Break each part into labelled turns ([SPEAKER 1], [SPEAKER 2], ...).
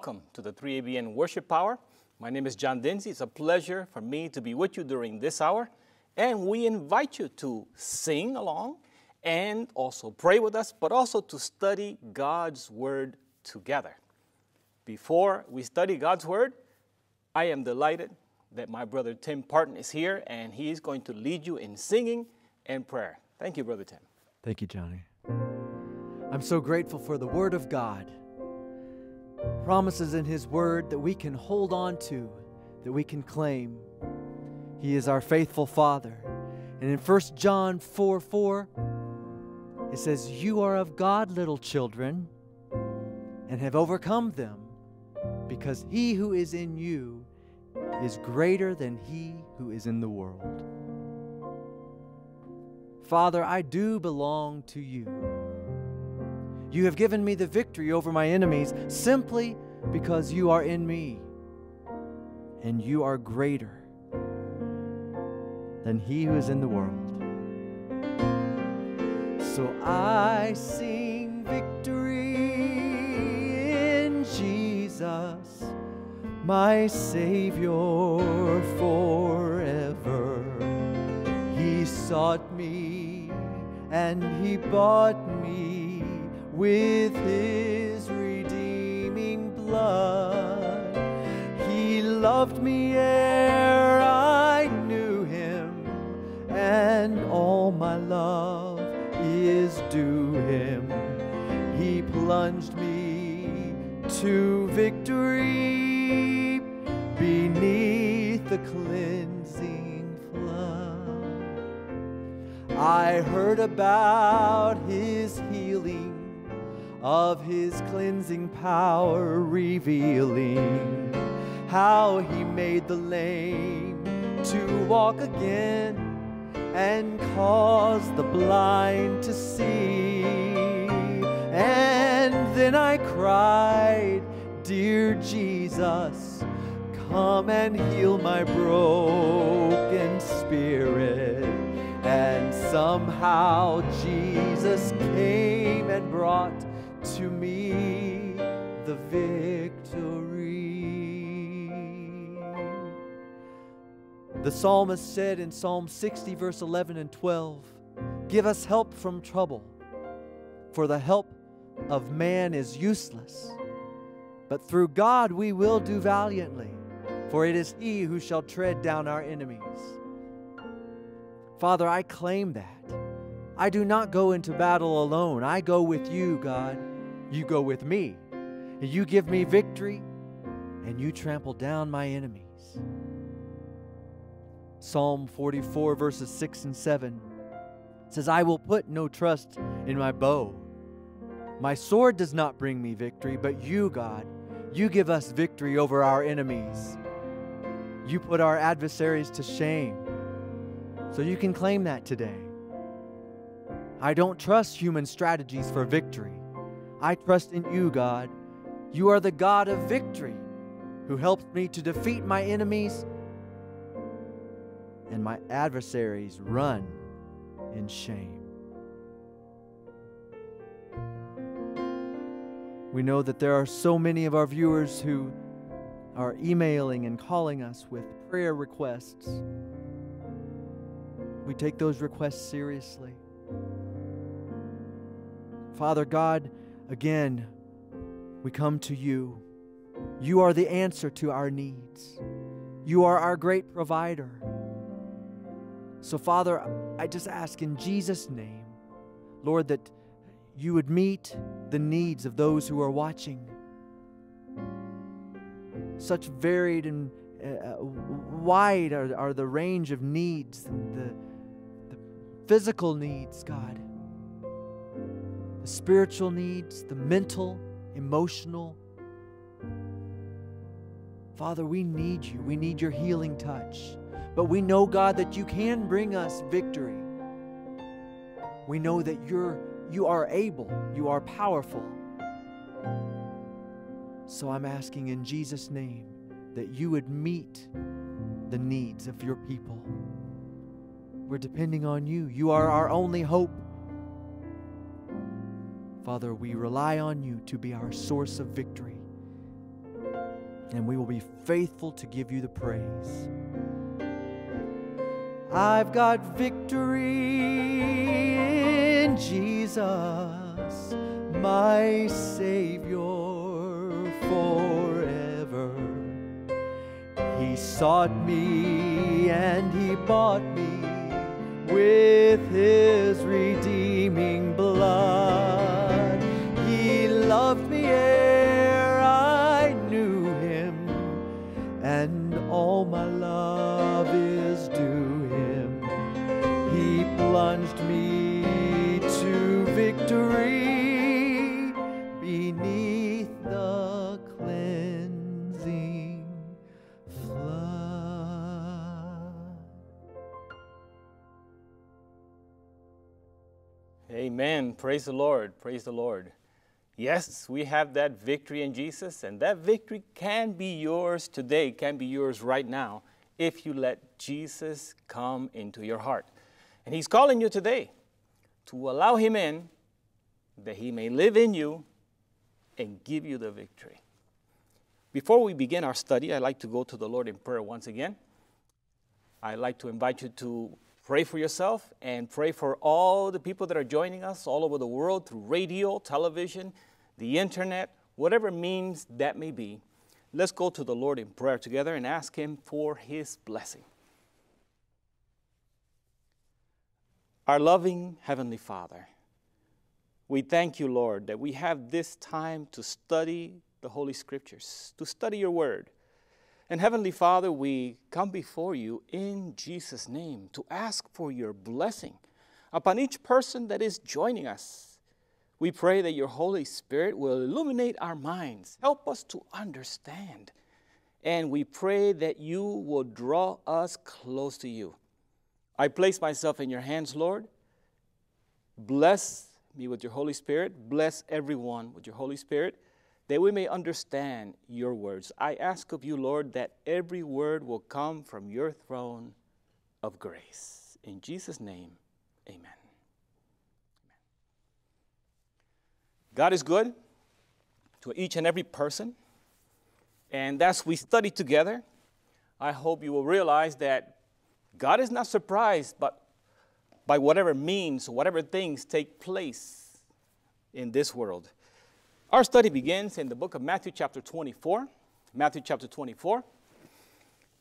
[SPEAKER 1] welcome to the 3ABN Worship Hour. My name is John Dinzey. It's a pleasure for me to be with you during this hour. And we invite you to sing along and also pray with us, but also to study God's Word together. Before we study God's Word, I am delighted that my brother Tim Parton is here and he is going to lead you in singing and prayer. Thank you, Brother Tim.
[SPEAKER 2] Thank you, Johnny. I'm so grateful for the Word of God promises in His Word that we can hold on to, that we can claim. He is our faithful Father. And in 1 John 4 4, it says, You are of God, little children, and have overcome them, because he who is in you is greater than he who is in the world. Father, I do belong to you. You have given me the victory over my enemies simply because you are in me, and you are greater than he who is in the world. So I sing victory in Jesus, my Savior forever. He sought me and he bought me with his redeeming blood. He loved me ere I knew him, and all my love is due him. He plunged me to victory beneath the cleansing flood. I heard about his of his cleansing power, revealing how he made the lame to walk again and caused the blind to see. And then I cried, Dear Jesus, come and heal my broken spirit. And somehow Jesus came and brought to me the victory. The psalmist said in Psalm 60, verse 11 and 12, Give us help from trouble, for the help of man is useless. But through God we will do valiantly, for it is He who shall tread down our enemies. Father, I claim that. I do not go into battle alone. I go with you, God. You go with me, and you give me victory, and you trample down my enemies. Psalm 44, verses 6 and 7 says, I will put no trust in my bow. My sword does not bring me victory, but you, God, you give us victory over our enemies. You put our adversaries to shame. So you can claim that today. I don't trust human strategies for victory. I trust in you, God. You are the God of victory who helps me to defeat my enemies and my adversaries run in shame. We know that there are so many of our viewers who are emailing and calling us with prayer requests. We take those requests seriously. Father God, Again, we come to you. You are the answer to our needs. You are our great provider. So, Father, I just ask in Jesus' name, Lord, that you would meet the needs of those who are watching. Such varied and uh, wide are, are the range of needs, the, the physical needs, God the spiritual needs, the mental, emotional. Father, we need you. We need your healing touch. But we know, God, that you can bring us victory. We know that you're you are able, you are powerful. So I'm asking in Jesus' name that you would meet the needs of your people. We're depending on you. You are our only hope. Father, we rely on you to be our source of victory. and we will be faithful to give you the praise. I've got victory in Jesus, my Savior forever. He sought me and He bought me with His redeeming blood.
[SPEAKER 1] Amen. Praise the Lord. Praise the Lord. Yes, we have that victory in Jesus, and that victory can be yours today, can be yours right now, if you let Jesus come into your heart. And He's calling you today to allow Him in that He may live in you and give you the victory. Before we begin our study, I'd like to go to the Lord in prayer once again. I'd like to invite you to pray for yourself and pray for all the people that are joining us all over the world through radio, television, the internet, whatever means that may be. Let's go to the Lord in prayer together and ask Him for His blessing. Our loving Heavenly Father, we thank you, Lord, that we have this time to study the Holy Scriptures, to study your Word. And Heavenly Father, we come before you in Jesus' name to ask for your blessing upon each person that is joining us. We pray that your Holy Spirit will illuminate our minds, help us to understand. And we pray that you will draw us close to you. I place myself in your hands, Lord. Bless me with your Holy Spirit. Bless everyone with your Holy Spirit that we may understand your words. I ask of you, Lord, that every word will come from your throne of grace. In Jesus' name, amen. God is good to each and every person. And as we study together, I hope you will realize that God is not surprised but by whatever means, whatever things take place in this world. Our study begins in the book of Matthew, chapter 24. Matthew, chapter 24.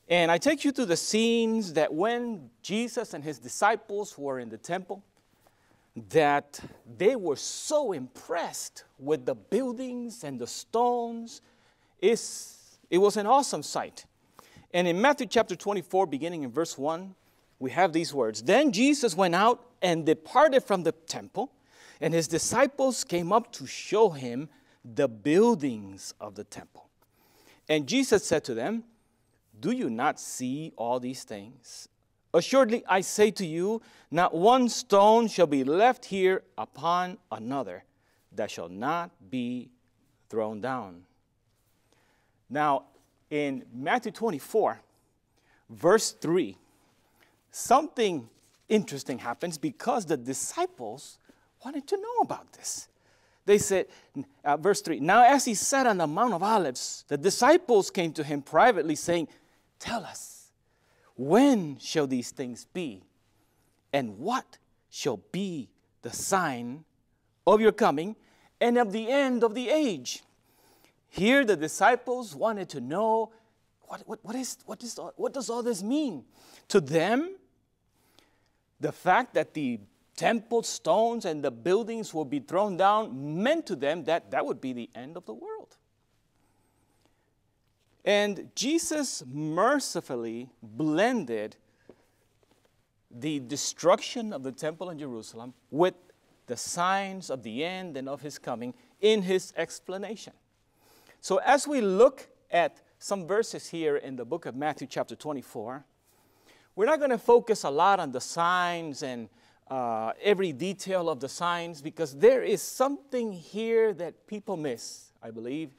[SPEAKER 1] And I take you through the scenes that when Jesus and his disciples were in the temple, that they were so impressed with the buildings and the stones. It's, it was an awesome sight. And in Matthew chapter 24, beginning in verse 1, we have these words Then Jesus went out and departed from the temple, and his disciples came up to show him the buildings of the temple. And Jesus said to them, Do you not see all these things? Assuredly, I say to you, not one stone shall be left here upon another that shall not be thrown down. Now, in Matthew 24, verse 3, something interesting happens because the disciples wanted to know about this. They said, uh, verse 3 Now, as he sat on the Mount of Olives, the disciples came to him privately, saying, Tell us, when shall these things be? And what shall be the sign of your coming and of the end of the age? Here, the disciples wanted to know what, what, what, is, what, is, what does all this mean? To them, the fact that the temple stones and the buildings will be thrown down meant to them that that would be the end of the world. And Jesus mercifully blended the destruction of the temple in Jerusalem with the signs of the end and of his coming in his explanation. So, as we look at some verses here in the book of Matthew, chapter 24, we're not going to focus a lot on the signs and uh, every detail of the signs because there is something here that people miss, I believe,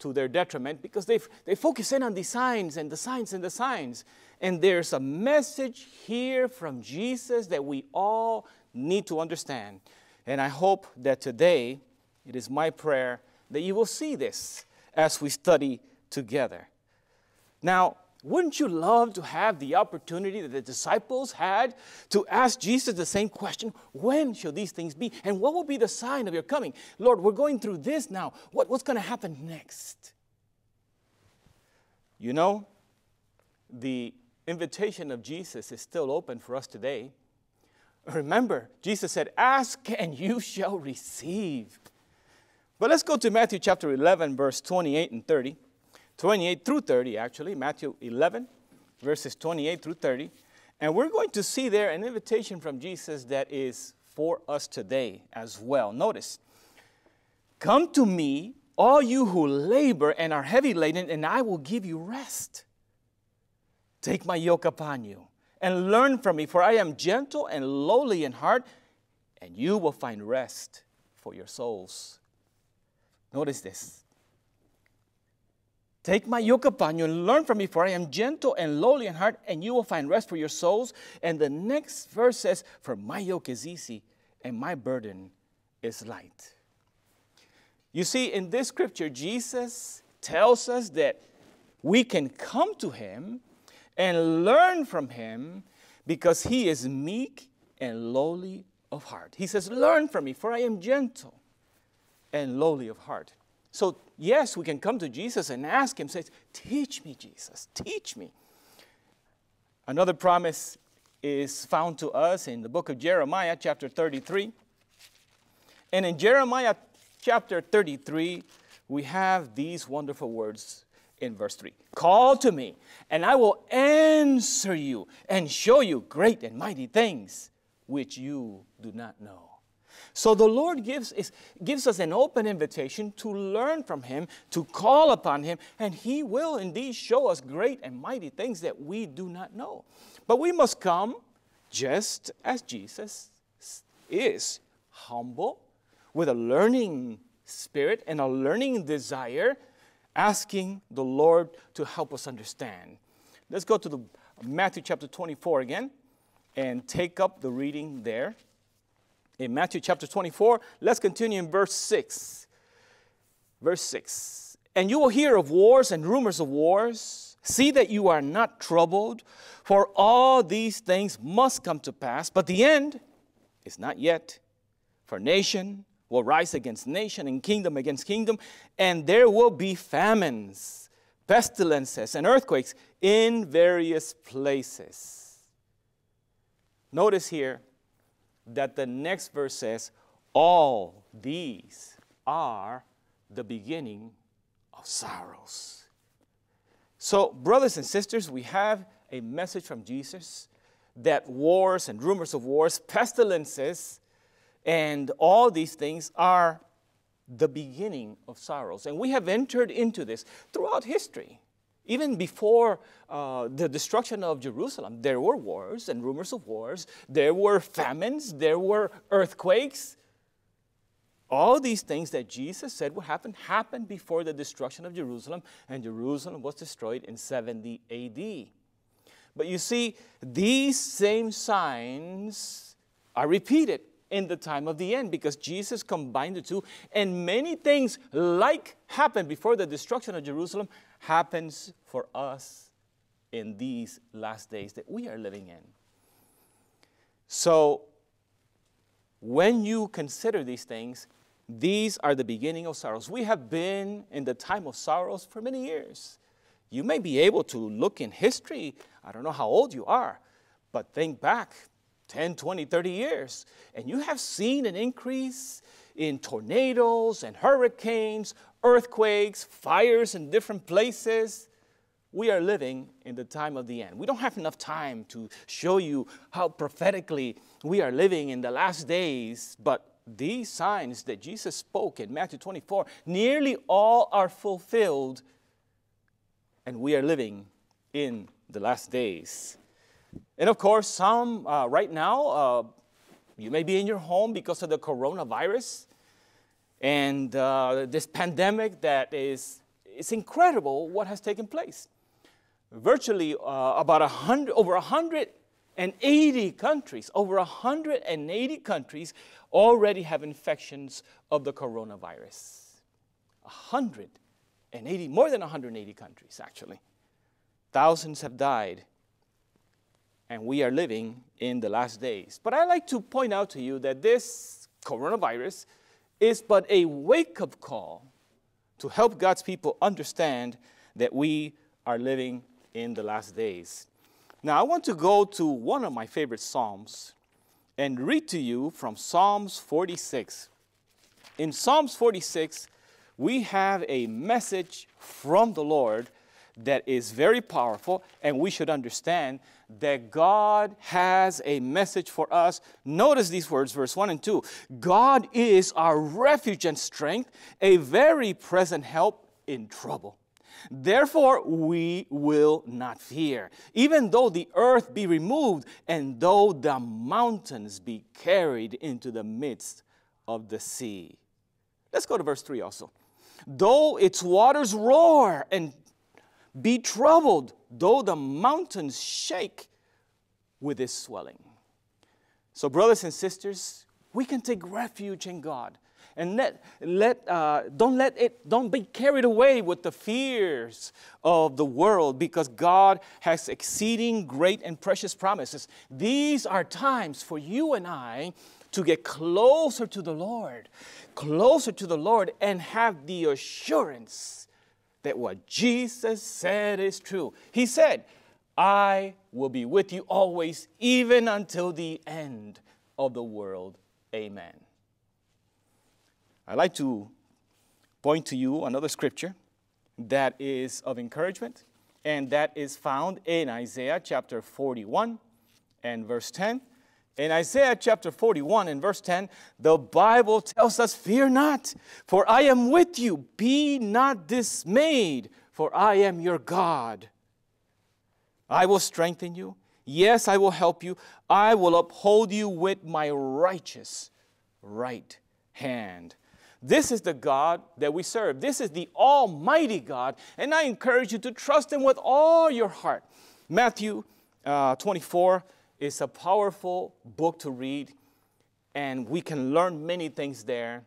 [SPEAKER 1] to their detriment because they, they focus in on the signs and the signs and the signs. And there's a message here from Jesus that we all need to understand. And I hope that today it is my prayer that you will see this as we study together. Now, wouldn't you love to have the opportunity that the disciples had to ask Jesus the same question? When shall these things be? And what will be the sign of your coming? Lord, we're going through this now. What, what's going to happen next? You know, the invitation of Jesus is still open for us today. Remember, Jesus said, Ask and you shall receive. But let's go to Matthew chapter 11, verse 28 and 30. 28 through 30, actually, Matthew 11, verses 28 through 30. And we're going to see there an invitation from Jesus that is for us today as well. Notice, Come to me, all you who labor and are heavy laden, and I will give you rest. Take my yoke upon you and learn from me, for I am gentle and lowly in heart, and you will find rest for your souls. Notice this. Take my yoke upon you and learn from me, for I am gentle and lowly in heart, and you will find rest for your souls. And the next verse says, For my yoke is easy and my burden is light. You see, in this scripture, Jesus tells us that we can come to him and learn from him because he is meek and lowly of heart. He says, Learn from me, for I am gentle and lowly of heart. So, yes, we can come to Jesus and ask Him, say, Teach me, Jesus, teach me. Another promise is found to us in the book of Jeremiah, chapter 33. And in Jeremiah chapter 33, we have these wonderful words in verse 3 Call to me, and I will answer you and show you great and mighty things which you do not know. So the Lord gives, is, gives us an open invitation to learn from Him, to call upon Him, and He will indeed show us great and mighty things that we do not know. But we must come just as Jesus is humble, with a learning spirit and a learning desire, asking the Lord to help us understand. Let's go to the Matthew chapter 24 again and take up the reading there in Matthew chapter 24. Let's continue in verse 6. Verse 6. And you will hear of wars and rumors of wars. See that you are not troubled, for all these things must come to pass, but the end is not yet. For nation will rise against nation and kingdom against kingdom, and there will be famines, pestilences, and earthquakes in various places. Notice here that the next verse says, All these are the beginning of sorrows. So, brothers and sisters, we have a message from Jesus that wars and rumors of wars, pestilences, and all these things are the beginning of sorrows. And we have entered into this throughout history. Even before uh, the destruction of Jerusalem, there were wars and rumors of wars. There were famines. There were earthquakes. All these things that Jesus said would happen happened before the destruction of Jerusalem, and Jerusalem was destroyed in 70 AD. But you see, these same signs are repeated in the time of the end because Jesus combined the two, and many things like happened before the destruction of Jerusalem happens for us in these last days that we are living in. So, when you consider these things, these are the beginning of sorrows. We have been in the time of sorrows for many years. You may be able to look in history, I don't know how old you are, but think back 10, 20, 30 years, and you have seen an increase in tornadoes and hurricanes, earthquakes, fires in different places. We are living in the time of the end. We don't have enough time to show you how prophetically we are living in the last days, but these signs that Jesus spoke in Matthew 24, nearly all are fulfilled, and we are living in the last days. And of course, some uh, right now, uh, you may be in your home because of the coronavirus and uh, this pandemic that is it's incredible what has taken place. Virtually uh, about a hundred, over 180 countries, over 180 countries already have infections of the coronavirus. 180 180, more than 180 countries, actually. Thousands have died, and we are living in the last days. But I like to point out to you that this coronavirus is but a wake up call to help God's people understand that we are living in the last days. Now, I want to go to one of my favorite Psalms and read to you from Psalms 46. In Psalms 46, we have a message from the Lord that is very powerful, and we should understand that God has a message for us. Notice these words, verse 1 and 2. God is our refuge and strength, a very present help in trouble. Therefore, we will not fear, even though the earth be removed, and though the mountains be carried into the midst of the sea. Let's go to verse 3 also. Though its waters roar and be troubled, though the mountains shake with its swelling. So, brothers and sisters, we can take refuge in God and let, let, uh, don't let it don't be carried away with the fears of the world because god has exceeding great and precious promises these are times for you and i to get closer to the lord closer to the lord and have the assurance that what Jesus said is true. He said, I will be with you always, even until the end of the world. Amen. I'd like to point to you another scripture that is of encouragement, and that is found in Isaiah chapter 41 and verse 10. In Isaiah chapter 41 and verse 10, the Bible tells us, Fear not, for I am with you. Be not dismayed, for I am your God. I will strengthen you. Yes, I will help you. I will uphold you with my righteous right hand. This is the God that we serve. This is the Almighty God. And I encourage you to trust Him with all your heart. Matthew uh, 24 it's a powerful book to read, and we can learn many things there.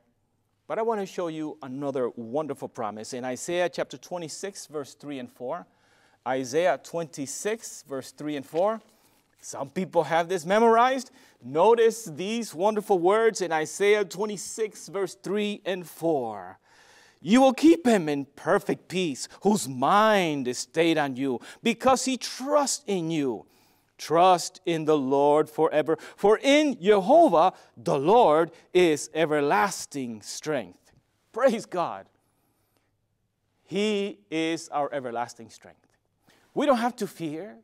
[SPEAKER 1] But I want to show you another wonderful promise in Isaiah chapter 26, verse 3 and 4. Isaiah 26, verse 3 and 4. Some people have this memorized. Notice these wonderful words in Isaiah 26, verse 3 and 4. You will keep him in perfect peace, whose mind is stayed on you, because he trusts in you. Trust in the Lord forever, for in Jehovah the Lord is everlasting strength. Praise God. He is our everlasting strength. We don't have to fear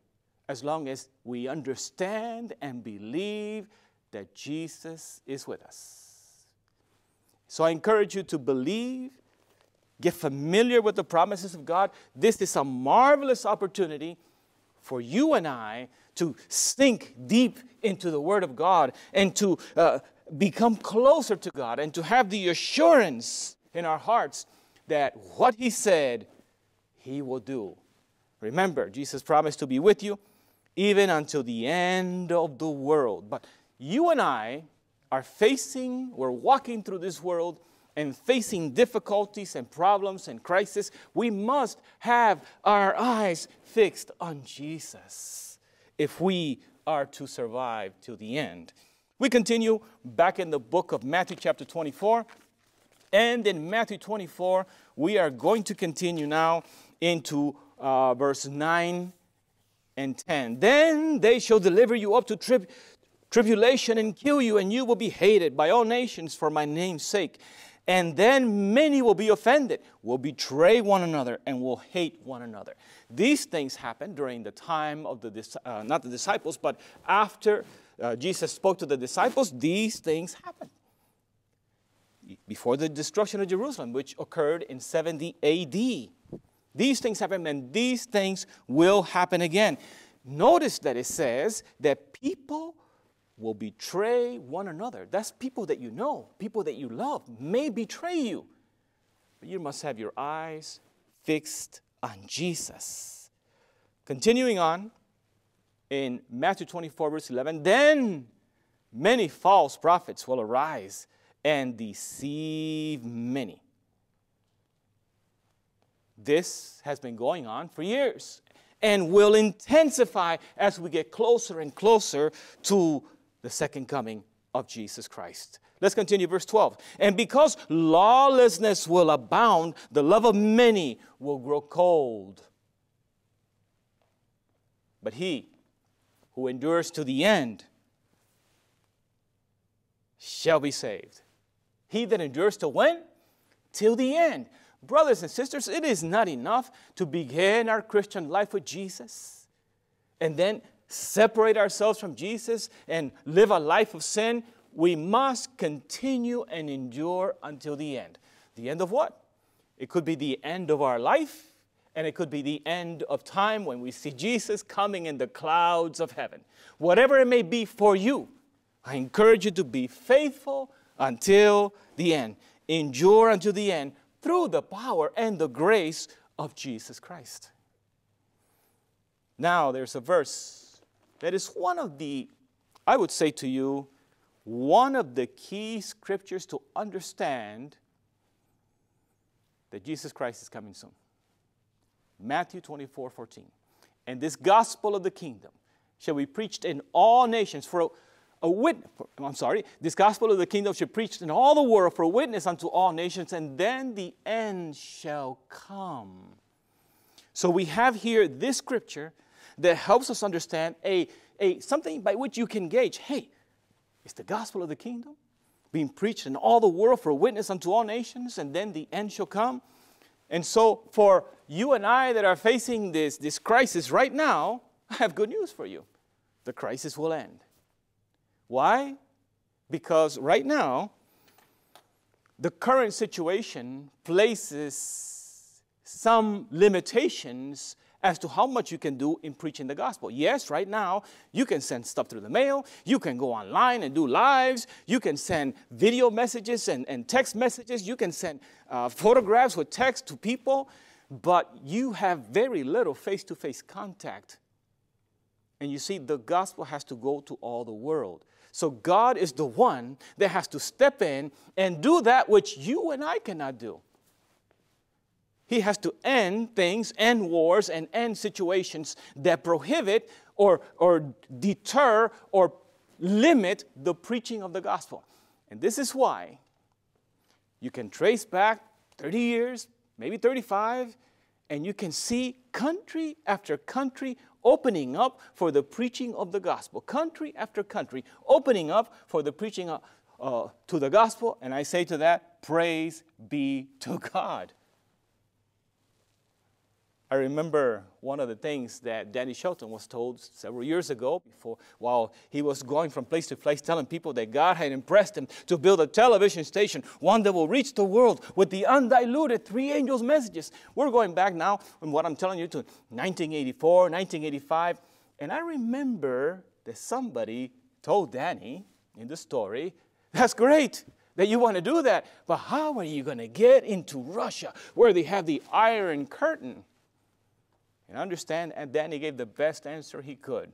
[SPEAKER 1] as long as we understand and believe that Jesus is with us. So I encourage you to believe, get familiar with the promises of God. This is a marvelous opportunity for you and I to sink deep into the Word of God and to uh, become closer to God and to have the assurance in our hearts that what He said, He will do. Remember, Jesus promised to be with you even until the end of the world. But you and I are facing, we're walking through this world and facing difficulties and problems and crisis. We must have our eyes fixed on Jesus if we are to survive till the end. We continue back in the book of Matthew, chapter 24. And in Matthew 24, we are going to continue now into uh, verse 9 and 10. Then they shall deliver you up to trib- tribulation and kill you, and you will be hated by all nations for my name's sake. And then many will be offended, will betray one another, and will hate one another. These things happened during the time of the, uh, not the disciples, but after uh, Jesus spoke to the disciples, these things happened. Before the destruction of Jerusalem, which occurred in 70 AD. These things happened, and these things will happen again. Notice that it says that people will betray one another. That's people that you know, people that you love may betray you. But you must have your eyes fixed on Jesus. Continuing on in Matthew 24, verse 11, then many false prophets will arise and deceive many. This has been going on for years and will intensify as we get closer and closer to the second coming of Jesus Christ. Let's continue, verse 12. And because lawlessness will abound, the love of many will grow cold. But he who endures to the end shall be saved. He that endures to when? Till the end. Brothers and sisters, it is not enough to begin our Christian life with Jesus and then separate ourselves from Jesus and live a life of sin. We must continue and endure until the end. The end of what? It could be the end of our life, and it could be the end of time when we see Jesus coming in the clouds of heaven. Whatever it may be for you, I encourage you to be faithful until the end. Endure until the end through the power and the grace of Jesus Christ. Now, there's a verse that is one of the, I would say to you, one of the key scriptures to understand that Jesus Christ is coming soon. Matthew 24 14. And this gospel of the kingdom shall be preached in all nations for a witness, I'm sorry, this gospel of the kingdom shall be preached in all the world for a witness unto all nations, and then the end shall come. So we have here this scripture that helps us understand a, a something by which you can gauge, hey, is the gospel of the kingdom being preached in all the world for witness unto all nations, and then the end shall come? And so for you and I that are facing this, this crisis right now, I have good news for you. The crisis will end. Why? Because right now, the current situation places some limitations as to how much you can do in preaching the gospel. Yes, right now, you can send stuff through the mail, you can go online and do lives, you can send video messages and, and text messages, you can send uh, photographs with text to people, but you have very little face to face contact. And you see, the gospel has to go to all the world. So God is the one that has to step in and do that which you and I cannot do. He has to end things, end wars, and end situations that prohibit or, or deter or limit the preaching of the gospel. And this is why you can trace back 30 years, maybe 35, and you can see country after country opening up for the preaching of the gospel. Country after country opening up for the preaching of, uh, to the gospel. And I say to that, praise be to God. I remember one of the things that Danny Shelton was told several years ago before, while he was going from place to place telling people that God had impressed him to build a television station, one that will reach the world with the undiluted three angels' messages. We're going back now, and what I'm telling you, to 1984, 1985. And I remember that somebody told Danny in the story, That's great that you want to do that, but how are you going to get into Russia where they have the Iron Curtain? And understand, and Danny gave the best answer he could.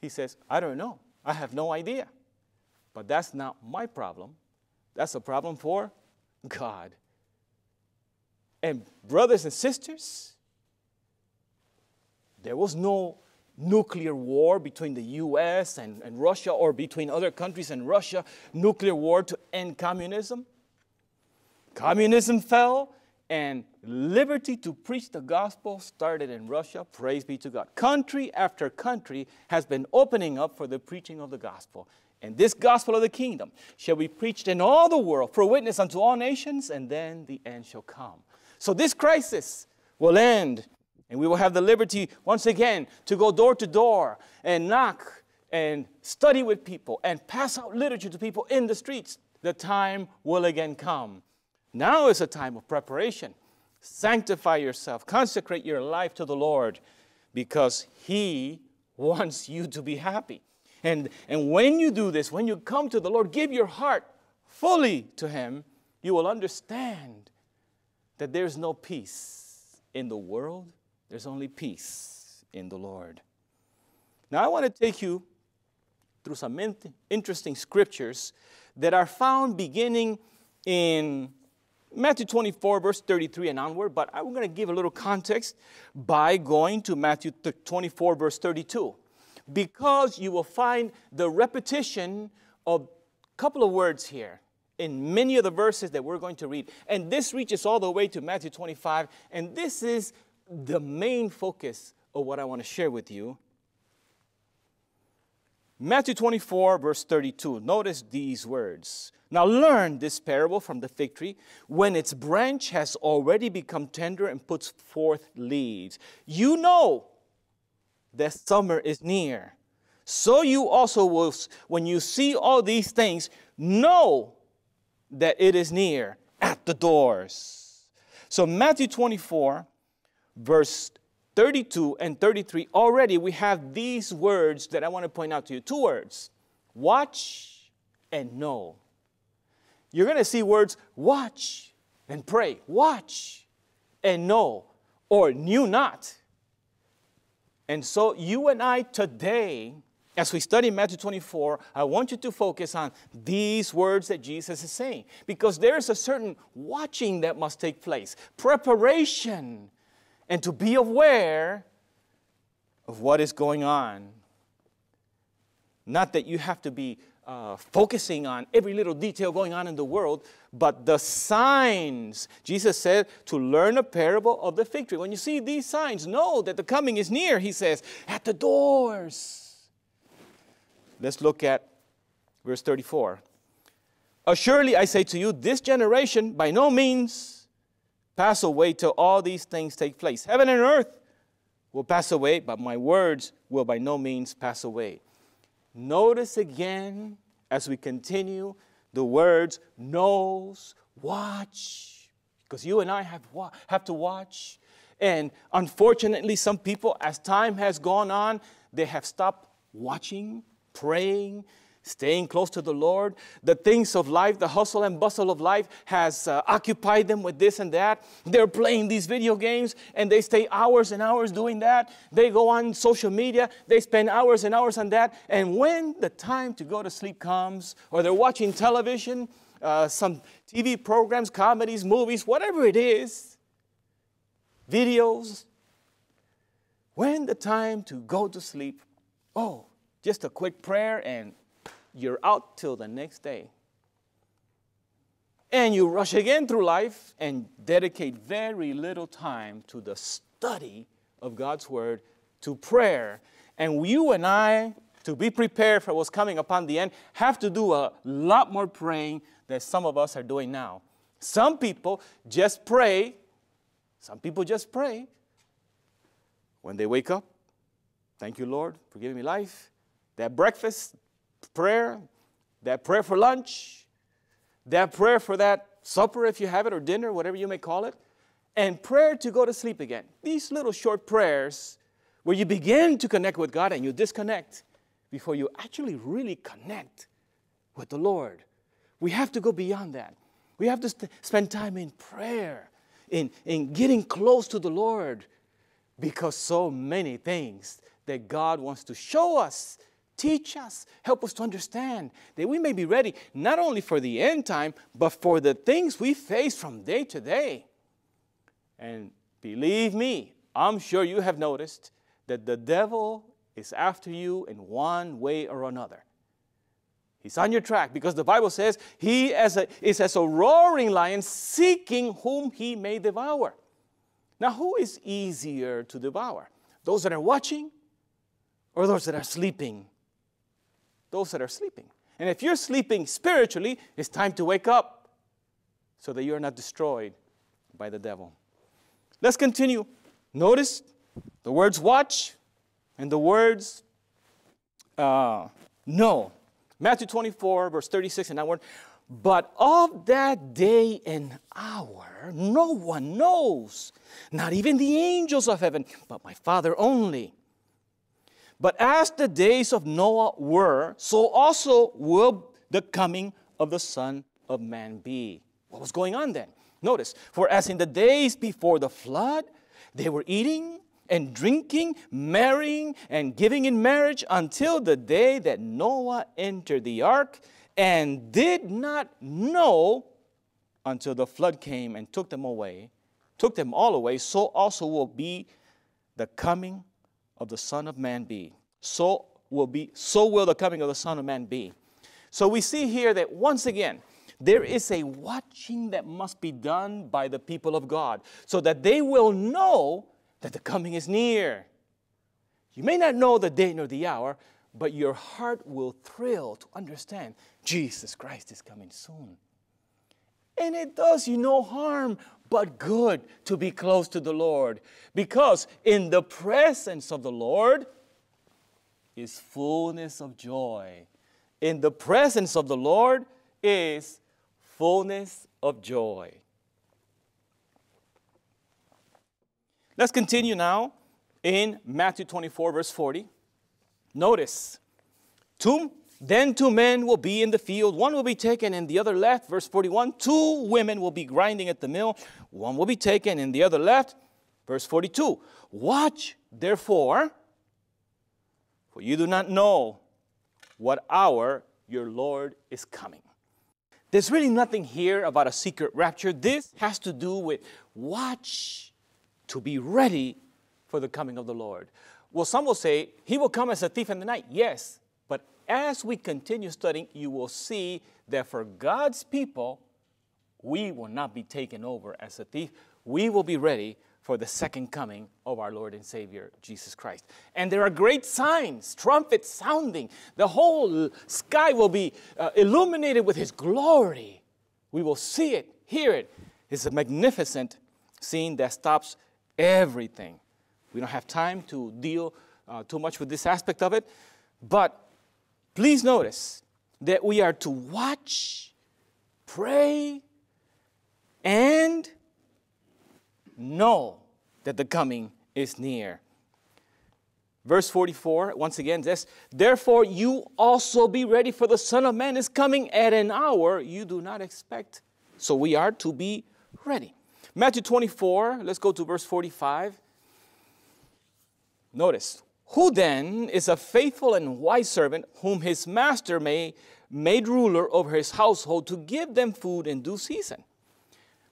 [SPEAKER 1] He says, I don't know. I have no idea. But that's not my problem. That's a problem for God. And brothers and sisters, there was no nuclear war between the US and, and Russia or between other countries and Russia, nuclear war to end communism. Communism fell, and liberty to preach the gospel started in Russia. Praise be to God. Country after country has been opening up for the preaching of the gospel. And this gospel of the kingdom shall be preached in all the world for witness unto all nations, and then the end shall come. So this crisis will end, and we will have the liberty once again to go door to door and knock and study with people and pass out literature to people in the streets. The time will again come now is a time of preparation. Sanctify yourself, consecrate your life to the Lord because He wants you to be happy. And, and when you do this, when you come to the Lord, give your heart fully to Him, you will understand that there's no peace in the world, there's only peace in the Lord. Now, I want to take you through some interesting scriptures that are found beginning in Matthew 24, verse 33 and onward, but I'm going to give a little context by going to Matthew 24, verse 32, because you will find the repetition of a couple of words here in many of the verses that we're going to read. And this reaches all the way to Matthew 25, and this is the main focus of what I want to share with you. Matthew 24, verse 32. Notice these words. Now learn this parable from the fig tree. When its branch has already become tender and puts forth leaves, you know that summer is near. So you also will, when you see all these things, know that it is near at the doors. So, Matthew 24, verse 32 and 33, already we have these words that I want to point out to you. Two words watch and know. You're going to see words watch and pray, watch and know, or knew not. And so, you and I today as we study Matthew 24, I want you to focus on these words that Jesus is saying because there's a certain watching that must take place, preparation, and to be aware of what is going on. Not that you have to be uh, focusing on every little detail going on in the world, but the signs. Jesus said to learn a parable of the fig tree. When you see these signs, know that the coming is near, he says, at the doors. Let's look at verse 34. Assuredly, I say to you, this generation by no means pass away till all these things take place. Heaven and earth will pass away, but my words will by no means pass away. Notice again as we continue the words knows, watch, because you and I have, have to watch. And unfortunately, some people, as time has gone on, they have stopped watching praying, staying close to the Lord. The things of life, the hustle and bustle of life has uh, occupied them with this and that. They're playing these video games and they stay hours and hours doing that. They go on social media, they spend hours and hours on that. And when the time to go to sleep comes, or they're watching television, uh, some TV programs, comedies, movies, whatever it is, videos, when the time to go to sleep, oh, just a quick prayer, and you're out till the next day. And you rush again through life and dedicate very little time to the study of God's Word, to prayer. And you and I, to be prepared for what's coming upon the end, have to do a lot more praying than some of us are doing now. Some people just pray, some people just pray when they wake up. Thank you, Lord, for giving me life that breakfast prayer, that prayer for lunch, that prayer for that supper if you have it, or dinner, whatever you may call it, and prayer to go to sleep again. These little short prayers where you begin to connect with God and you disconnect before you actually really connect with the Lord. We have to go beyond that. We have to spend time in prayer, in, in getting close to the Lord, because so many things that God wants to show us Teach us, help us to understand that we may be ready not only for the end time, but for the things we face from day to day. And believe me, I'm sure you have noticed that the devil is after you in one way or another. He's on your track because the Bible says he as a, is as a roaring lion seeking whom he may devour. Now, who is easier to devour? Those that are watching or those that are sleeping those that are sleeping. And if you're sleeping spiritually, it's time to wake up so that you're not destroyed by the devil. Let's continue. Notice the words watch and the words uh, know. Matthew 24, verse 36 and onward. But of that day and hour, no one knows, not even the angels of heaven, but my Father only. But as the days of Noah were, so also will the coming of the Son of Man be. What was going on then? Notice, for as in the days before the flood, they were eating and drinking, marrying and giving in marriage until the day that Noah entered the ark and did not know until the flood came and took them away, took them all away, so also will be the coming of the Son of Man be. So will be, so will the coming of the Son of Man be. So we see here that once again, there is a watching that must be done by the people of God so that they will know that the coming is near. You may not know the day nor the hour, but your heart will thrill to understand Jesus Christ is coming soon. And it does you no harm but good to be close to the Lord because in the presence of the Lord is fullness of joy. In the presence of the Lord is fullness of joy. Let's continue now in Matthew 24, verse 40. Notice, two, then two men will be in the field, one will be taken and the other left. Verse 41 Two women will be grinding at the mill, one will be taken and the other left. Verse 42 Watch therefore, for you do not know what hour your Lord is coming. There's really nothing here about a secret rapture. This has to do with watch to be ready for the coming of the Lord. Well, some will say, He will come as a thief in the night. Yes, as we continue studying, you will see that for God's people, we will not be taken over as a thief. We will be ready for the second coming of our Lord and Savior, Jesus Christ. And there are great signs, trumpets sounding. The whole sky will be uh, illuminated with His glory. We will see it, hear it. It's a magnificent scene that stops everything. We don't have time to deal uh, too much with this aspect of it, but please notice that we are to watch, pray, and know that the coming is near. Verse 44, once again, says, Therefore you also be ready, for the Son of Man is coming at an hour you do not expect. So we are to be ready. Matthew 24, let's go to verse 45. Notice, who then is a faithful and wise servant whom his master may made ruler over his household to give them food in due season?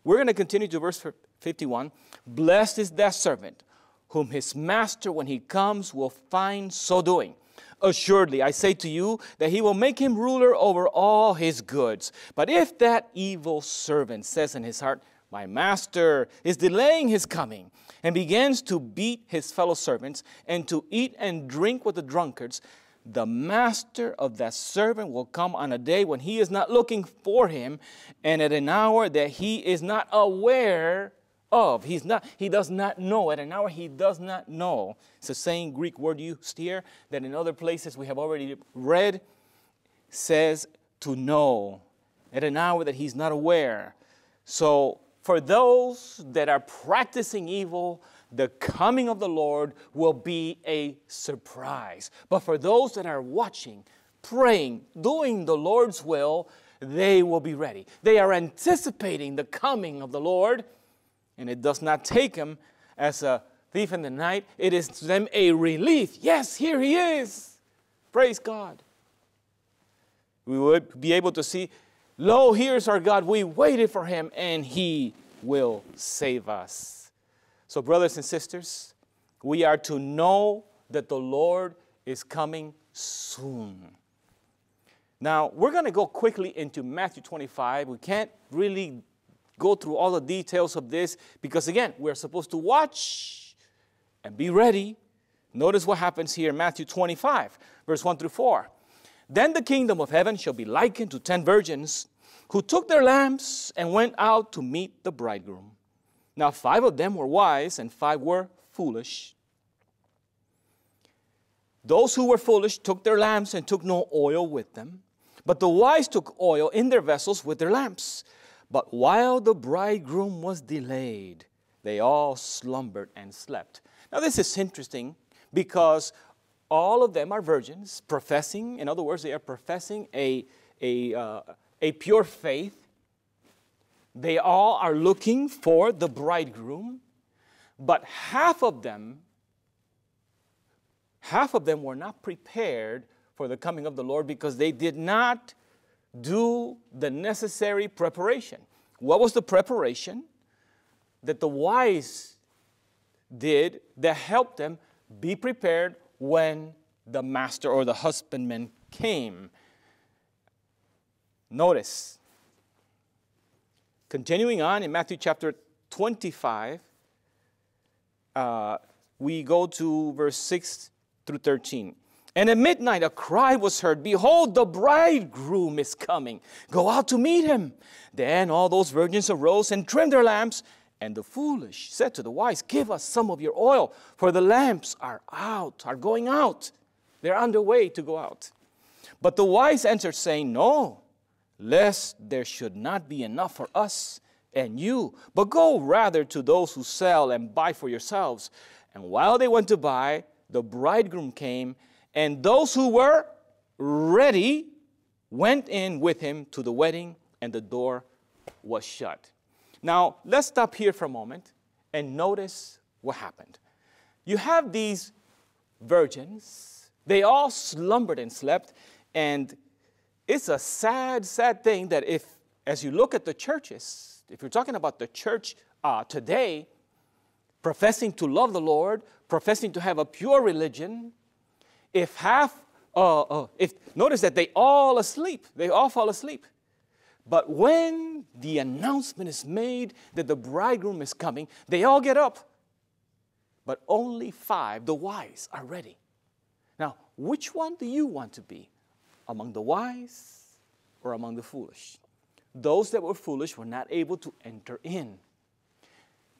[SPEAKER 1] We're going to continue to verse 51. Blessed is that servant whom his master, when he comes, will find so doing. Assuredly, I say to you that he will make him ruler over all his goods. But if that evil servant says in his heart, My master is delaying his coming, and begins to beat his fellow servants and to eat and drink with the drunkards, the master of that servant will come on a day when he is not looking for him and at an hour that he is not aware of. He's not, he does not know. At an hour he does not know. It's the same Greek word used here that in other places we have already read says to know. At an hour that he's not aware. So for those that are practicing evil, the coming of the Lord will be a surprise. But for those that are watching, praying, doing the Lord's will, they will be ready. They are anticipating the coming of the Lord, and it does not take them as a thief in the night. It is to them a relief. Yes, here he is. Praise God. We would be able to see Lo, here's our God. We waited for him, and he will save us. So, brothers and sisters, we are to know that the Lord is coming soon. Now, we're going to go quickly into Matthew 25. We can't really go through all the details of this because, again, we're supposed to watch and be ready. Notice what happens here in Matthew 25, verse 1 through 4. Then the kingdom of heaven shall be likened to ten virgins who took their lamps and went out to meet the bridegroom. Now, five of them were wise and five were foolish. Those who were foolish took their lamps and took no oil with them, but the wise took oil in their vessels with their lamps. But while the bridegroom was delayed, they all slumbered and slept. Now, this is interesting because all of them are virgins, professing, in other words, they are professing a, a, uh, a pure faith. They all are looking for the bridegroom, but half of them, half of them were not prepared for the coming of the Lord because they did not do the necessary preparation. what was the preparation that the wise did that helped them be prepared when the master or the husbandman came. Notice, continuing on in Matthew chapter 25, uh, we go to verse 6 through 13. And at midnight a cry was heard Behold, the bridegroom is coming. Go out to meet him. Then all those virgins arose and trimmed their lamps. And the foolish said to the wise, Give us some of your oil, for the lamps are out, are going out. They're underway to go out. But the wise answered, saying, No, lest there should not be enough for us and you, but go rather to those who sell and buy for yourselves. And while they went to buy, the bridegroom came, and those who were ready went in with him to the wedding, and the door was shut. Now, let's stop here for a moment and notice what happened. You have these virgins, they all slumbered and slept, and it's a sad, sad thing that if, as you look at the churches, if you're talking about the church uh, today, professing to love the Lord, professing to have a pure religion, if half, uh, uh, if notice that they all asleep, they all fall asleep. But when the announcement is made that the bridegroom is coming, they all get up. But only five, the wise, are ready. Now, which one do you want to be? Among the wise or among the foolish? Those that were foolish were not able to enter in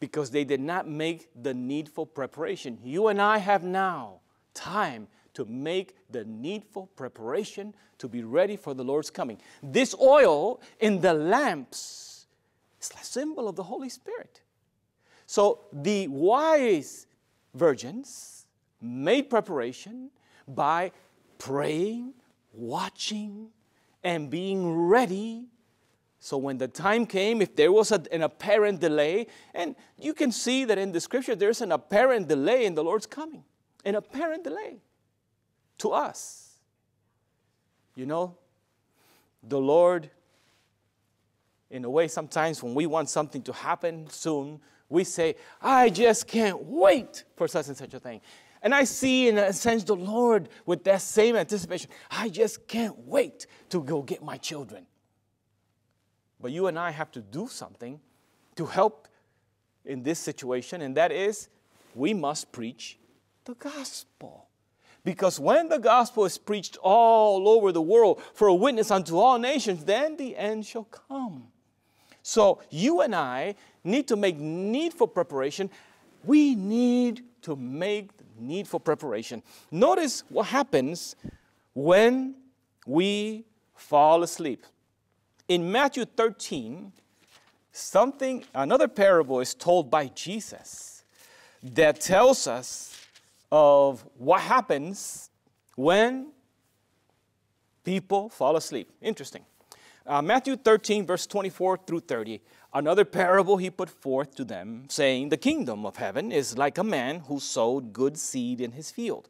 [SPEAKER 1] because they did not make the needful preparation. You and I have now time to make the needful preparation to be ready for the Lord's coming. This oil in the lamps is a symbol of the Holy Spirit. So the wise virgins made preparation by praying, watching, and being ready so when the time came, if there was a, an apparent delay, and you can see that in the scripture there's an apparent delay in the Lord's coming, an apparent delay to us. You know, the Lord, in a way, sometimes when we want something to happen soon, we say, I just can't wait for such and such a thing. And I see, in a sense, the Lord with that same anticipation. I just can't wait to go get my children. But you and I have to do something to help in this situation, and that is we must preach the gospel. Because when the gospel is preached all over the world for a witness unto all nations, then the end shall come. So you and I need to make needful preparation. We need to make needful preparation. Notice what happens when we fall asleep in Matthew 13, something, another parable is told by Jesus that tells us of what happens when people fall asleep. Interesting. Uh, Matthew 13, verse 24 through 30, another parable he put forth to them, saying, The kingdom of heaven is like a man who sowed good seed in his field.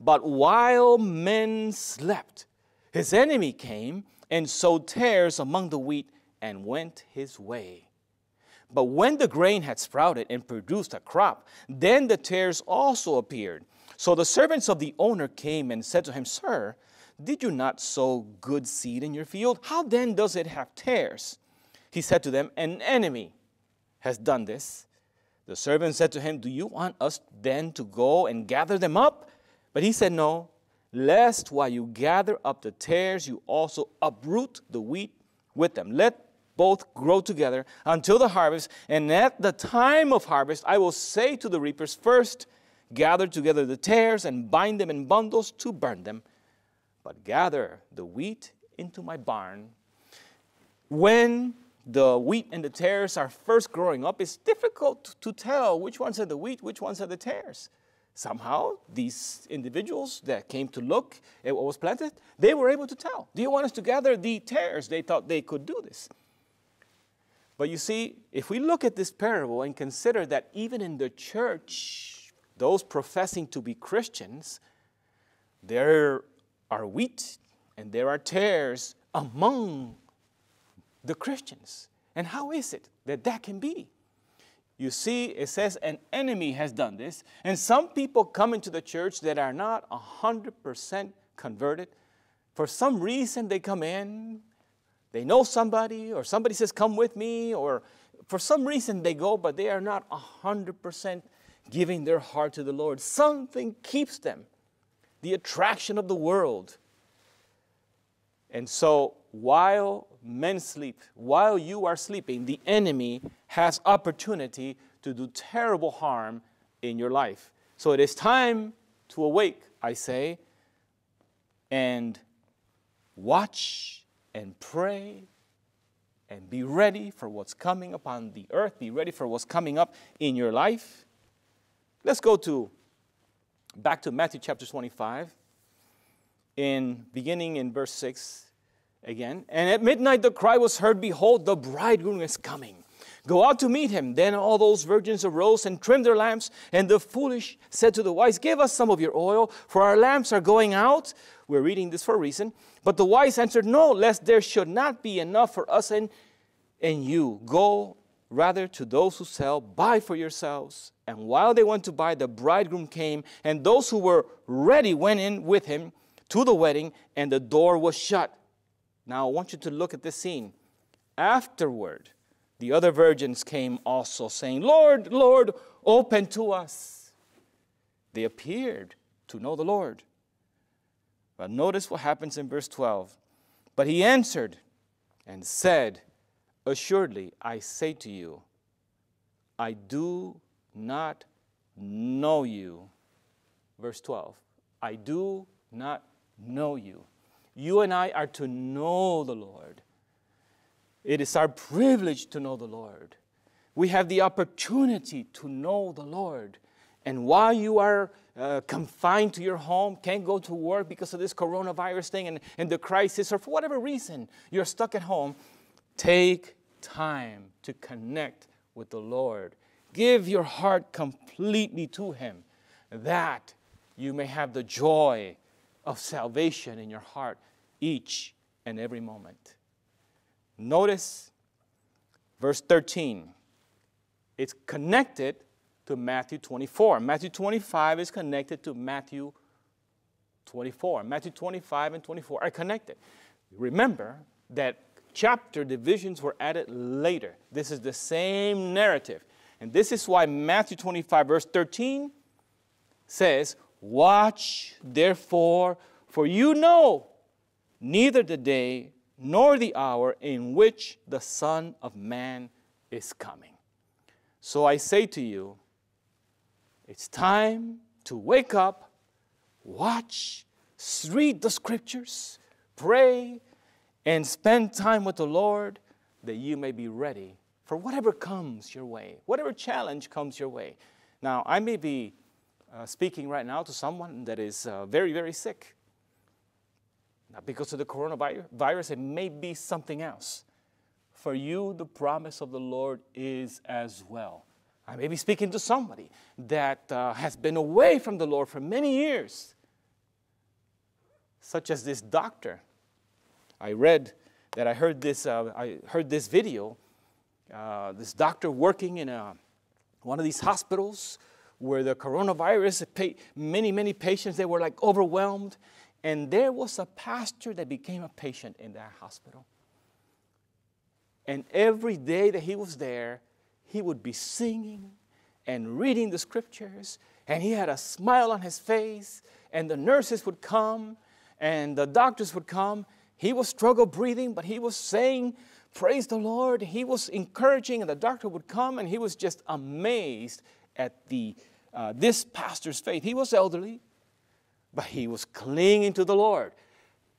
[SPEAKER 1] But while men slept, his enemy came and sowed tares among the wheat and went his way. But when the grain had sprouted and produced a crop, then the tares also appeared. So the servants of the owner came and said to him, Sir, did you not sow good seed in your field? How then does it have tares? He said to them, An enemy has done this. The servant said to him, Do you want us then to go and gather them up? But he said, No, lest while you gather up the tares, you also uproot the wheat with them. Let both grow together until the harvest. And at the time of harvest, I will say to the reapers, First, gather together the tares and bind them in bundles to burn them, but gather the wheat into my barn. When the wheat and the tares are first growing up, it's difficult to tell which ones are the wheat, which ones are the tares. Somehow, these individuals that came to look at what was planted, they were able to tell. Do you want us to gather the tares? They thought they could do this. But you see, if we look at this parable and consider that even in the church, those professing to be Christians, there are wheat and there are tares among the Christians. And how is it that that can be? You see, it says an enemy has done this, and some people come into the church that are not 100% converted. For some reason, they come in, they know somebody, or somebody says, Come with me, or for some reason they go, but they are not 100% giving their heart to the Lord. Something keeps them the attraction of the world. And so, while men sleep, while you are sleeping, the enemy has opportunity to do terrible harm in your life. So it is time to awake, I say, and watch and pray and be ready for what's coming upon the earth, be ready for what's coming up in your life. Let's go to back to Matthew chapter 25 in beginning in verse 6 again. And at midnight the cry was heard, Behold, the bridegroom is coming. Go out to meet him. Then all those virgins arose and trimmed their lamps. And the foolish said to the wise, Give us some of your oil, for our lamps are going out. We're reading this for a reason. But the wise answered, No, lest there should not be enough for us and, and you. Go rather to those who sell, buy for yourselves. And while they went to buy, the bridegroom came, and those who were ready went in with him to the wedding, and the door was shut. Now, I want you to look at this scene. Afterward, the other virgins came also, saying, Lord, Lord, open to us. They appeared to know the Lord. But notice what happens in verse 12. But he answered and said, Assuredly, I say to you, I do not know you. Verse 12. I do not know you. You and I are to know the Lord. It is our privilege to know the Lord. We have the opportunity to know the Lord. And while you are uh, confined to your home, can't go to work because of this coronavirus thing and, and the crisis, or for whatever reason you're stuck at home, take time to connect with the Lord. Give your heart completely to Him, that you may have the joy of salvation in your heart each and every moment. Notice verse 13. It's connected to Matthew 24. Matthew 25 is connected to Matthew 24. Matthew 25 and 24 are connected. Remember that chapter divisions were added later. This is the same narrative. And this is why Matthew 25, verse 13 says, Watch therefore, for you know neither the day nor the hour in which the Son of Man is coming. So I say to you, it's time to wake up, watch, read the scriptures, pray, and spend time with the Lord that you may be ready for whatever comes your way, whatever challenge comes your way. Now, I may be uh, speaking right now to someone that is uh, very, very sick. Not because of the coronavirus, it may be something else. For you, the promise of the Lord is as well. I may be speaking to somebody that uh, has been away from the Lord for many years, such as this doctor. I read that I heard this, uh, I heard this video. Uh, this doctor working in a, one of these hospitals where the coronavirus, many, many patients, they were like overwhelmed. And there was a pastor that became a patient in that hospital. And every day that he was there, he would be singing and reading the scriptures, and he had a smile on his face, and the nurses would come, and the doctors would come. He was struggle breathing, but he was saying, Praise the Lord. He was encouraging, and the doctor would come, and he was just amazed at the, uh, this pastor's faith. He was elderly, but he was clinging to the Lord.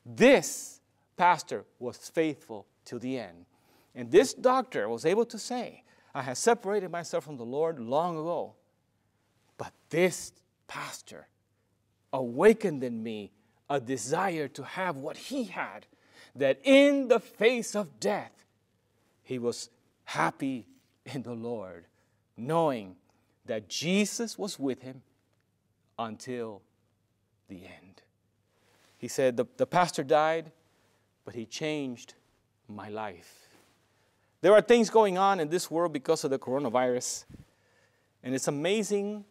[SPEAKER 1] This pastor was faithful to the end. And this doctor was able to say, I had separated myself from the Lord long ago, but this pastor awakened in me a desire to have what he had, that in the face of death, he was happy in the Lord, knowing that Jesus was with him until the end. He said, The, the pastor died, but he changed my life. There are things going on in this world because of the coronavirus. And it's amazing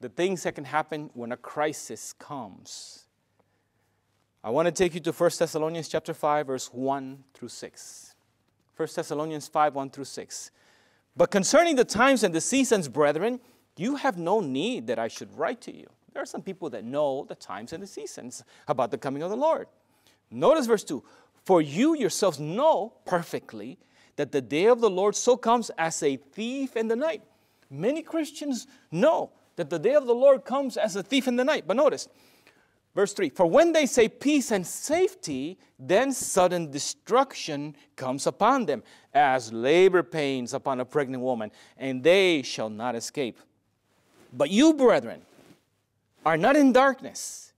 [SPEAKER 1] the things that can happen when a crisis comes. I want to take you to 1 Thessalonians chapter 5 verse 1 through 6. 1 Thessalonians 5 1 through 6. But concerning the times and the seasons, brethren, you have no need that I should write to you. There are some people that know the times and the seasons about the coming of the Lord. Notice verse 2 For you yourselves know perfectly that the day of the Lord so comes as a thief in the night. Many Christians know that the day of the Lord comes as a thief in the night. But notice, verse 3 For when they say peace and safety, then sudden destruction comes upon them, as labor pains upon a pregnant woman, and they shall not escape. But you, brethren, are not in darkness,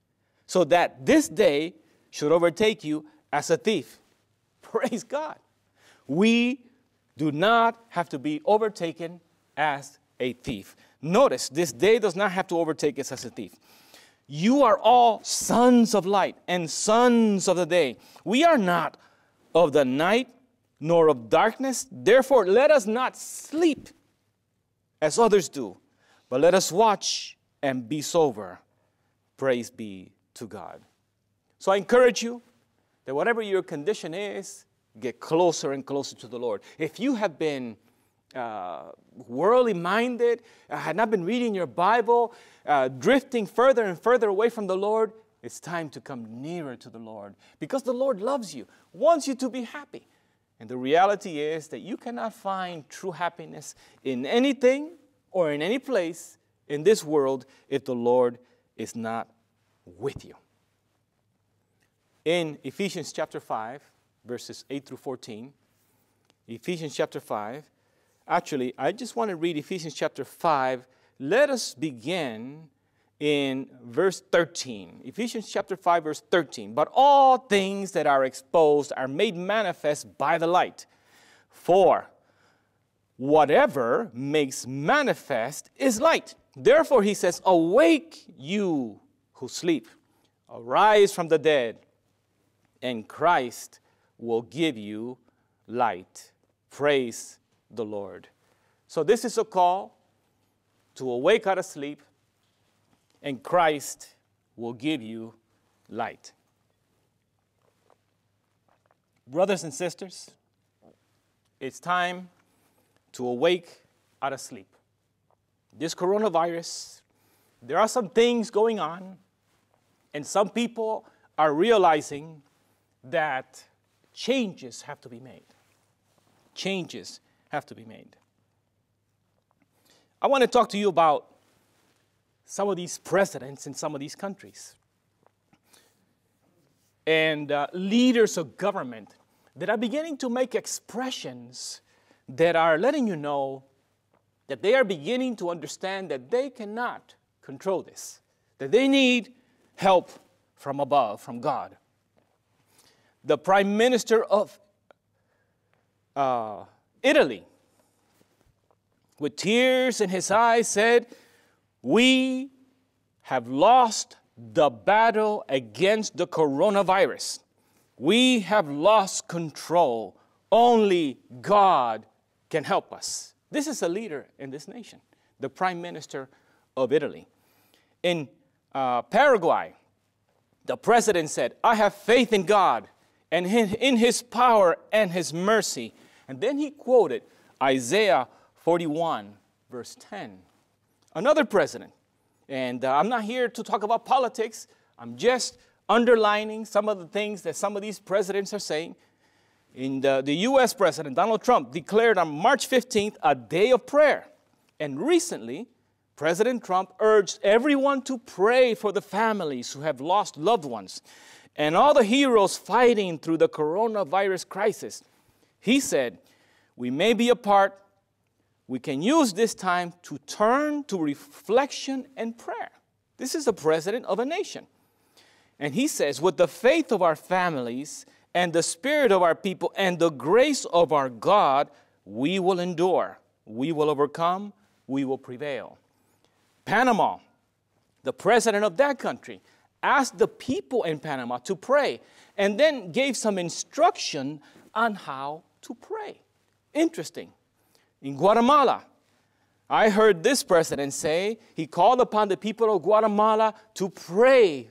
[SPEAKER 1] so that this day should overtake you as a thief. Praise God. We do not have to be overtaken as a thief. Notice, this day does not have to overtake us as a thief. You are all sons of light and sons of the day. We are not of the night nor of darkness. Therefore, let us not sleep as others do, but let us watch and be sober. Praise be to God. So I encourage you that whatever your condition is, get closer and closer to the Lord. If you have been uh, worldly minded, uh, had not been reading your Bible, uh, drifting further and further away from the Lord, it's time to come nearer to the Lord because the Lord loves you, wants you to be happy. And the reality is that you cannot find true happiness in anything or in any place in this world if the Lord is not with you. In Ephesians chapter 5, verses 8 through 14, Ephesians chapter 5, Actually, I just want to read Ephesians chapter 5. Let us begin in verse 13. Ephesians chapter 5, verse 13. But all things that are exposed are made manifest by the light. For whatever makes manifest is light. Therefore, he says, Awake, you who sleep, arise from the dead, and Christ will give you light. Praise the Lord. So, this is a call to awake out of sleep, and Christ will give you light. Brothers and sisters, it's time to awake out of sleep. This coronavirus, there are some things going on, and some people are realizing that changes have to be made. Changes have to be made. I want to talk to you about some of these presidents in some of these countries and uh, leaders of government that are beginning to make expressions that are letting you know that they are beginning to understand that they cannot control this, that they need help from above, from God. The Prime Minister of uh, Italy, with tears in his eyes, said, We have lost the battle against the coronavirus. We have lost control. Only God can help us. This is a leader in this nation, the Prime Minister of Italy. In uh, Paraguay, the president said, I have faith in God and in his power and his mercy. And then he quoted Isaiah 41, verse 10. Another president, and uh, I'm not here to talk about politics, I'm just underlining some of the things that some of these presidents are saying. In the, the US president, Donald Trump, declared on March 15th a day of prayer. And recently, President Trump urged everyone to pray for the families who have lost loved ones and all the heroes fighting through the coronavirus crisis. He said, we may be apart. We can use this time to turn to reflection and prayer. This is the president of a nation. And he says, with the faith of our families and the spirit of our people and the grace of our God, we will endure, we will overcome, we will prevail. Panama, the president of that country, asked the people in Panama to pray and then gave some instruction on how to pray. Interesting. In Guatemala, I heard this president say he called upon the people of Guatemala to pray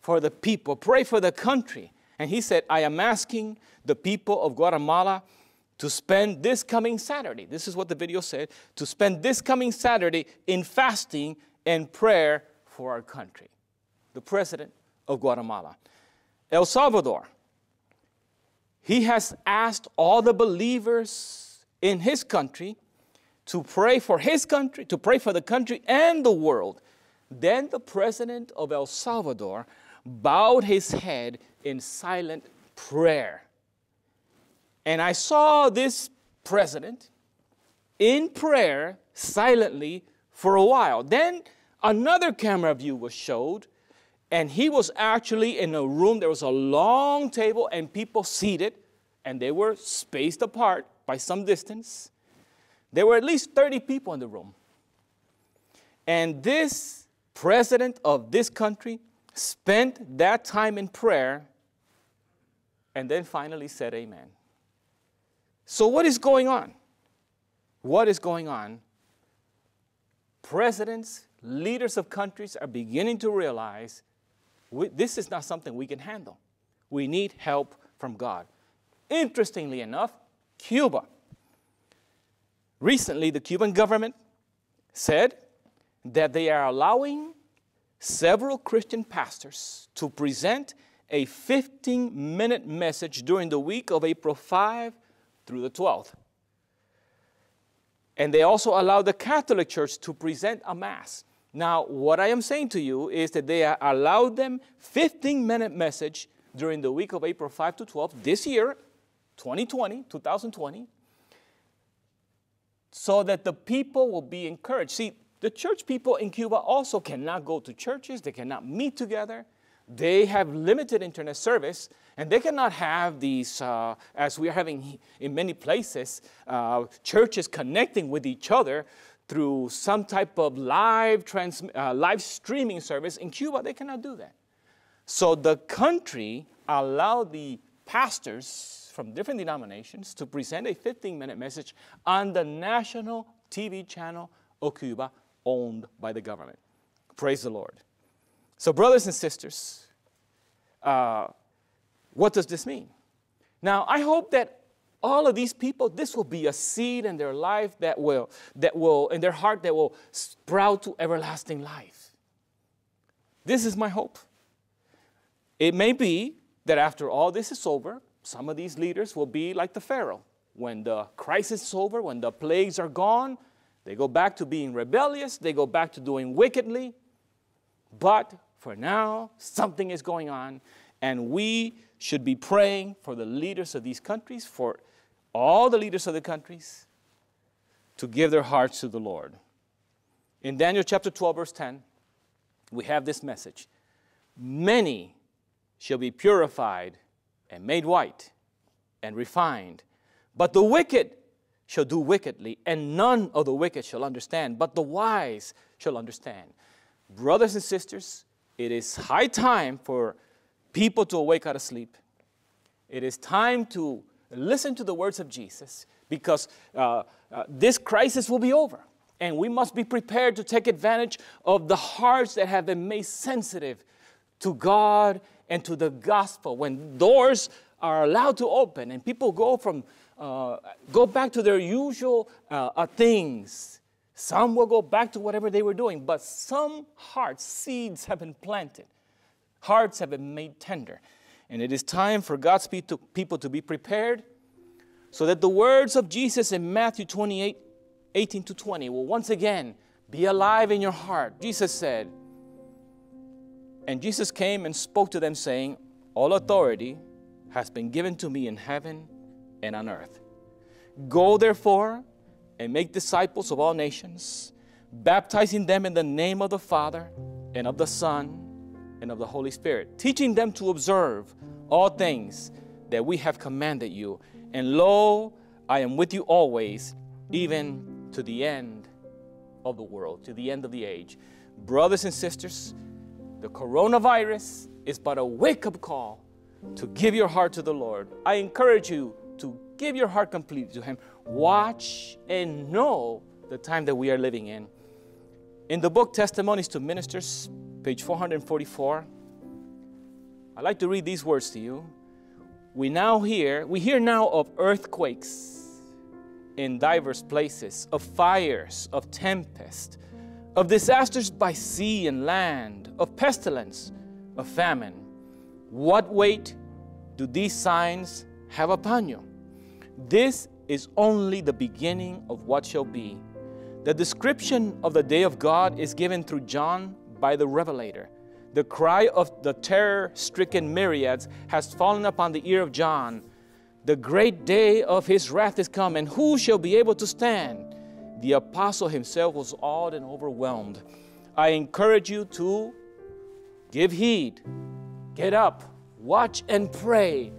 [SPEAKER 1] for the people, pray for the country. And he said, I am asking the people of Guatemala to spend this coming Saturday, this is what the video said, to spend this coming Saturday in fasting and prayer for our country. The president of Guatemala. El Salvador, he has asked all the believers in his country to pray for his country, to pray for the country and the world. Then the president of El Salvador bowed his head in silent prayer. And I saw this president in prayer silently for a while. Then another camera view was showed, and he was actually in a room. There was a long table and people seated, and they were spaced apart by some distance. There were at least 30 people in the room. And this president of this country spent that time in prayer and then finally said amen. So, what is going on? What is going on? Presidents, leaders of countries are beginning to realize we, this is not something we can handle. We need help from God. Interestingly enough, Cuba. Recently, the Cuban government said that they are allowing several Christian pastors to present a 15 minute message during the week of April 5 through the 12th. And they also allow the Catholic Church to present a Mass. Now, what I am saying to you is that they allowed them 15 minute message during the week of April 5 to 12 this year, 2020, 2020, so that the people will be encouraged. See, the church people in Cuba also cannot go to churches, they cannot meet together, they have limited internet service, and they cannot have these, uh, as we are having in many places, uh, churches connecting with each other through some type of live, trans- uh, live streaming service. In Cuba, they cannot do that. So the country allowed the pastors from different denominations to present a 15 minute message on the national TV channel of Cuba owned by the government. Praise the Lord. So, brothers and sisters, uh, what does this mean? Now, I hope that all of these people, this will be a seed in their life that will, that will, in their heart, that will sprout to everlasting life. This is my hope. It may be that after all this is over, some of these leaders will be like the Pharaoh. When the crisis is over, when the plagues are gone, they go back to being rebellious, they go back to doing wickedly. But for now, something is going on, and we should be praying for the leaders of these countries, for all the leaders of the countries, to give their hearts to the Lord. In Daniel chapter 12, verse 10, we have this message Many shall be purified and made white and refined, but the wicked shall do wickedly, and none of the wicked shall understand, but the wise shall understand. Brothers and sisters, it is high time for people to awake out of sleep. It is time to listen to the words of Jesus because uh, uh, this crisis will be over. And we must be prepared to take advantage of the hearts that have been made sensitive to God and to the gospel. When doors are allowed to open and people go from go back to their usual uh, uh, things. Some will go back to whatever they were doing, but some hearts, seeds have been planted. Hearts have been made tender. And it is time for God's people to be prepared so that the words of Jesus in Matthew 28 18 to 20 will once again be alive in your heart. Jesus said, And Jesus came and spoke to them, saying, All authority has been given to me in heaven and on earth. Go therefore and make disciples of all nations, baptizing them in the name of the Father and of the Son and of the Holy Spirit, teaching them to observe all things that we have commanded you. And lo, I am with you always, even to the end of the world, to the end of the age. Brothers and sisters, the coronavirus is but a wake up call to give your heart to the Lord. I encourage you to give your heart completely to Him. watch and know the time that we are living in. In the book Testimonies to Ministers, page 444, I'd like to read these words to you. We now hear, we hear now of earthquakes in diverse places, of fires, of tempest, of disasters by sea and land, of pestilence, of famine. What weight do these signs have upon you? This is only the beginning of what shall be. The description of the day of God is given through John by the Revelator. The cry of the terror stricken myriads has fallen upon the ear of John. The great day of his wrath is come, and who shall be able to stand? The apostle himself was awed and overwhelmed. I encourage you to give heed, get up, watch, and pray.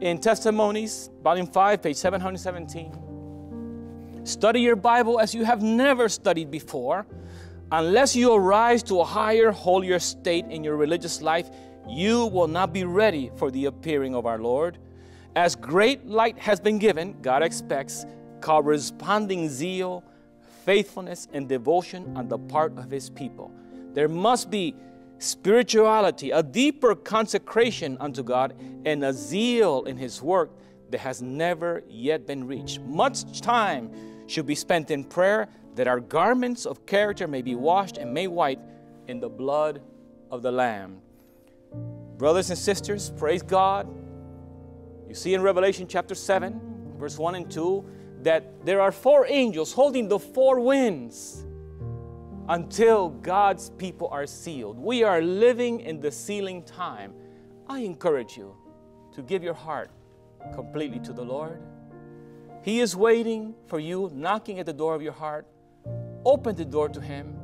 [SPEAKER 1] In Testimonies, volume 5, page 717, study your Bible as you have never studied before. Unless you arise to a higher, holier state in your religious life, you will not be ready for the appearing of our Lord. As great light has been given, God expects corresponding zeal, faithfulness, and devotion on the part of His people. There must be spirituality, a deeper consecration unto God, and a zeal in His work that has never yet been reached. Much time should be spent in prayer that our garments of character may be washed and made white in the blood of the Lamb. Brothers and sisters, praise God. You see in Revelation chapter 7, verse 1 and 2, that there are four angels holding the four winds until God's people are sealed. We are living in the sealing time. I encourage you to give your heart completely to the Lord. He is waiting for you, knocking at the door of your heart. Open the door to Him,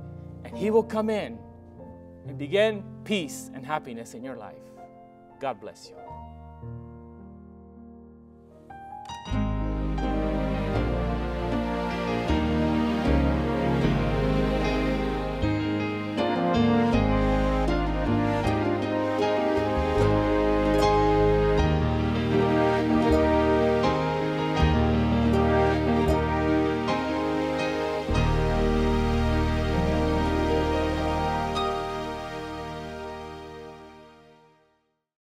[SPEAKER 1] and He will come in and begin peace and happiness in your life. God bless you.